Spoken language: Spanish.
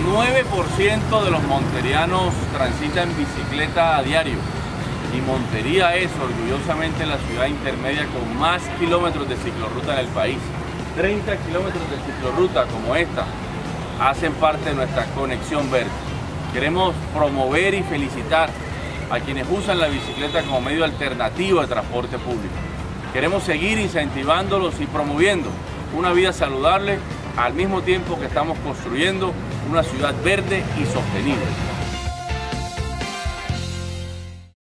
9% de los monterianos transitan bicicleta a diario y Montería es orgullosamente la ciudad intermedia con más kilómetros de ciclorruta en el país. 30 kilómetros de ciclorruta como esta hacen parte de nuestra conexión verde. Queremos promover y felicitar a quienes usan la bicicleta como medio alternativo de transporte público. Queremos seguir incentivándolos y promoviendo una vida saludable al mismo tiempo que estamos construyendo una ciudad verde y sostenible.